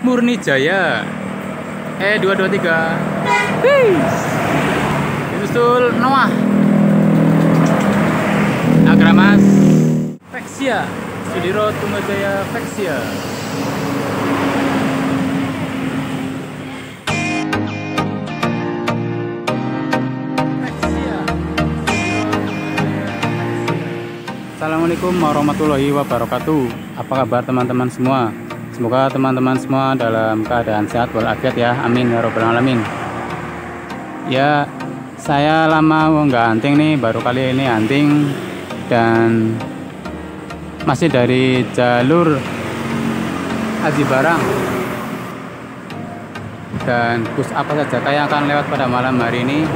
Murni Jaya E223 Peace Disusul Noah. Agramas. Vexia. Sudiro Tunggajaya Vexia. Assalamualaikum warahmatullahi wabarakatuh. Apa kabar teman-teman semua Semoga teman-teman semua dalam keadaan sehat walafiat ya. Amin ya robbal alamin. Ya saya lama nggak hunting nih baru kali ini hunting dan masih dari jalur Haji Barang. Dan bus apa saja yang akan lewat pada malam hari ini?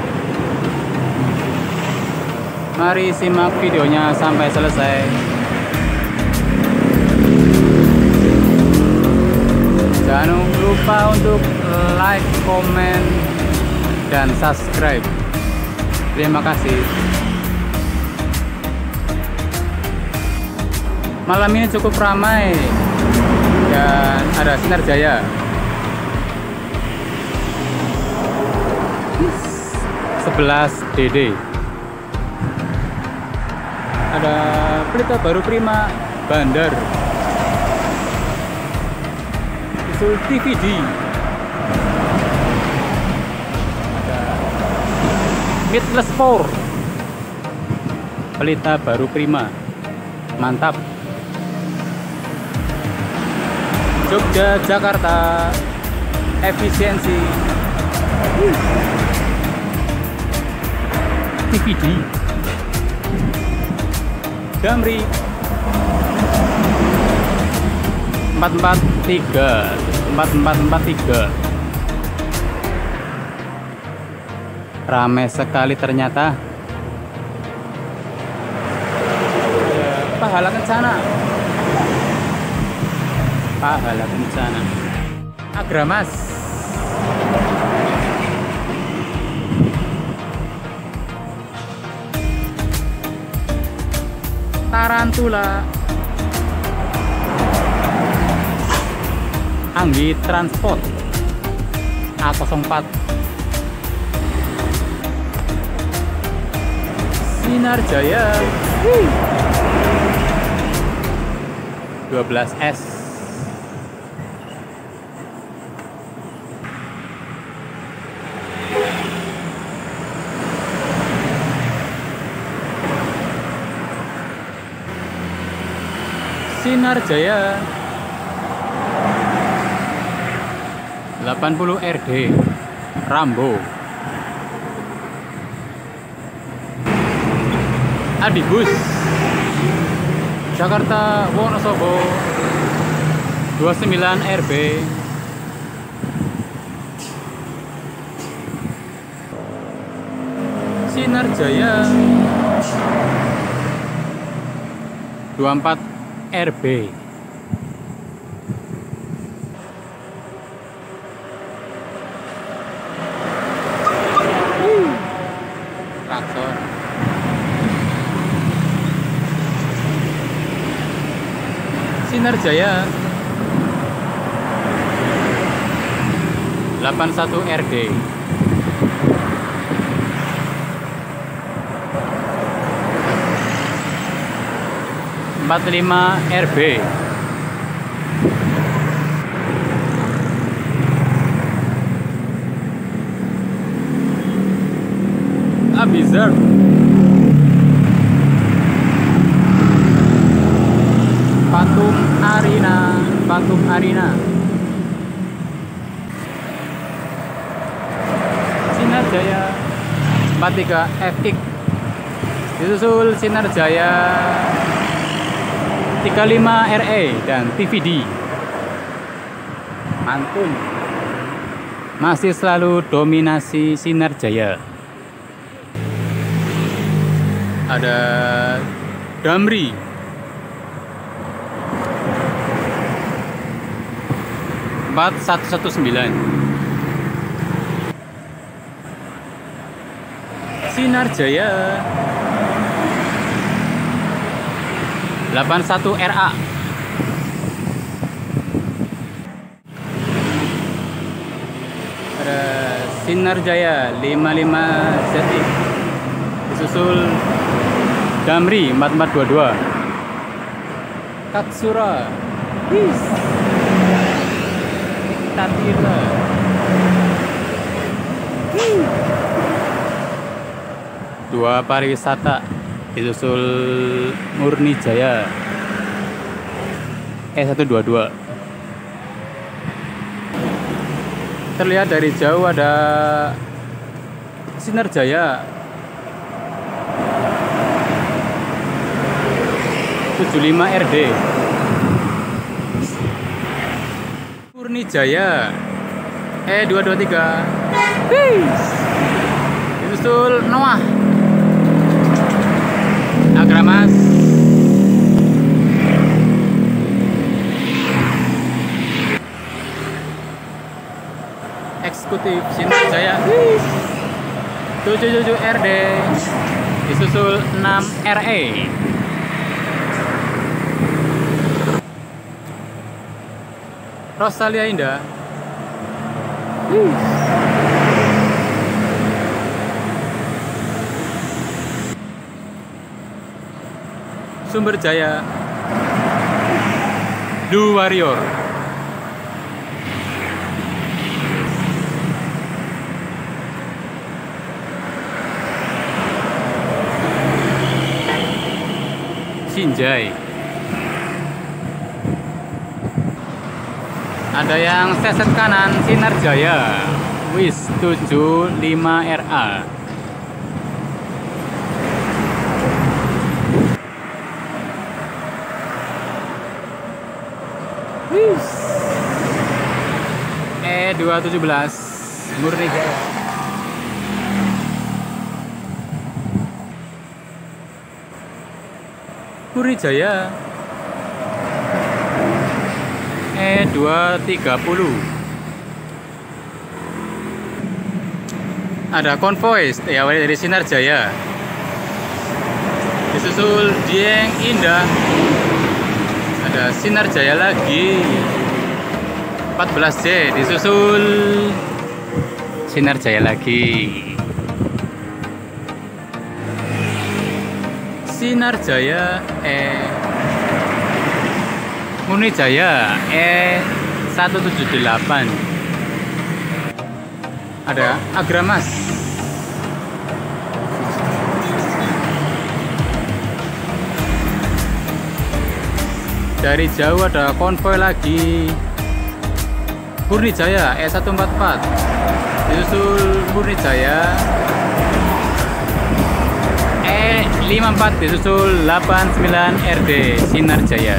Mari simak videonya sampai selesai. Jangan lupa untuk like, komen, dan subscribe. Terima kasih. Malam ini cukup ramai dan ada Sinar Jaya. Sebelas DD ada pelita baru prima bandar TVD ada Midless 4 pelita baru prima. Mantap. Jogja Jakarta. Efisiensi. TVD Damri 443 4443 Ramai sekali ternyata. Pahala kencana. Pahala kencana. Agramas. Tarantula Anggi Transport. A04 Sinar Jaya. 12S Sinar Jaya 80 RD Rambo. Adibus Jakarta Wonosobo 29 RB Sinar Jaya 24 RB traktor Sinar Jaya. 81 RD empat lima RB Abizar Arena Patung Arena. Sinar Jaya 43 FX disusul Sinar Jaya 35 RE dan TVD mantun. Masih selalu dominasi Sinar Jaya ada Damri empat satu satu sembilan. Sinar Jaya. 81 RA Sinar Jaya 55 ZX disusul Damri 4422 Katsura. Wis Tatira dua pariwisata disusul Murni Jaya E122 terlihat dari jauh ada Sinar Jaya 75 RD Murni Jaya E223 Disusul Noah. Agramas eksekutif Sinar Jaya 77 RD disusul 6 RE Rosalia Indah. Sumber Jaya. Blue Warrior. Sinjai ada yang seset kanan Sinar Jaya Wis. 75 RA Wis E217 Murni. Jaya Jaya E230 ada konvoy ya dari Sinar Jaya disusul Dieng Indah. Ada Sinar Jaya lagi 14C disusul Sinar Jaya lagi. Sinar Jaya E Muni Jaya E 178 ada Agramas. Dari jauh ada konvoy lagi. Murni Jaya E144 disusul Murni Jaya 54 disusul 89 RD Sinar Jaya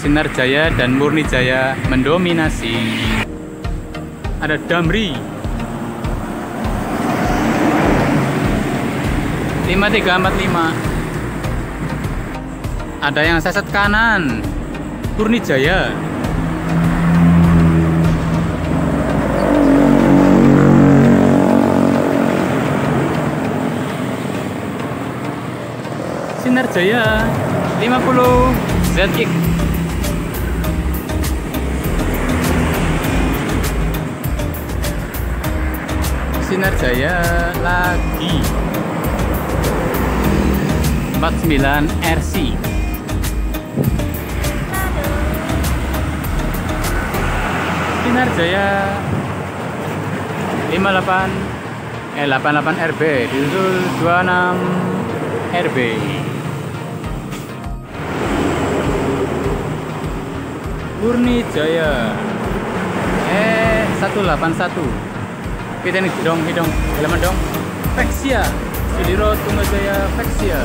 Sinar Jaya dan Murni Jaya mendominasi. Ada Damri. 5345 ada yang seset kanan. Murni Jaya. Sinar Jaya 50 ZX Sinar Jaya lagi 49 RC Sinar Jaya 58 eh 88 RB disusul 26 RB Murni Jaya. Eh 181 kita nih dong hidung. Elemen dong Vexia Sudiro Jaya Vexia